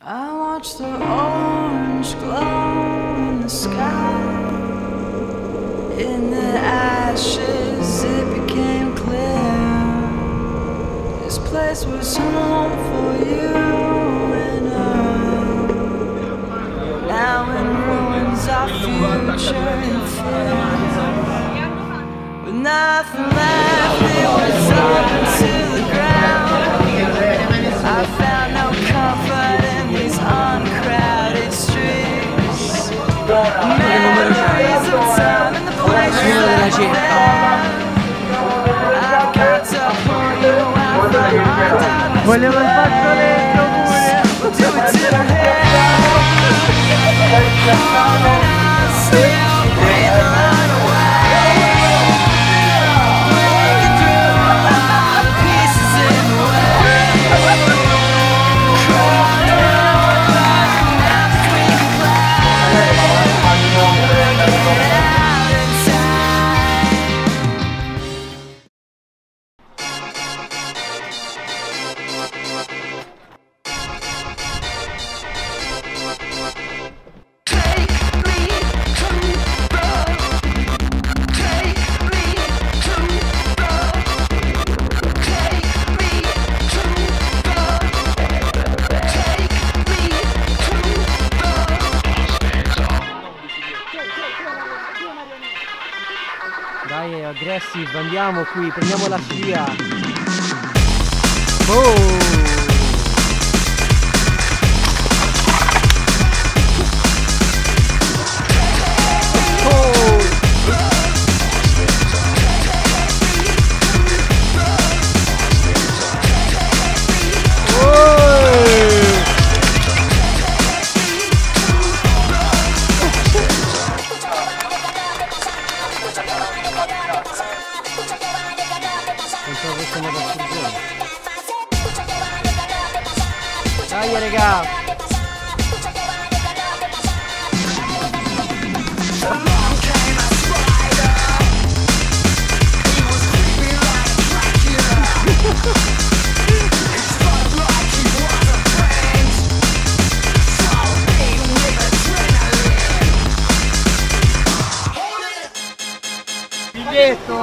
I watched the orange glow in the sky. In the ashes, it became clear. This place was home for you and I. Now in ruins, our future in fear. With nothing left, Volevo il fazzoletto pure! Dai, aggressive, andiamo qui, prendiamo la scia. Oh! Pensavo fosse una distruzione. Dai raga! Biglietto!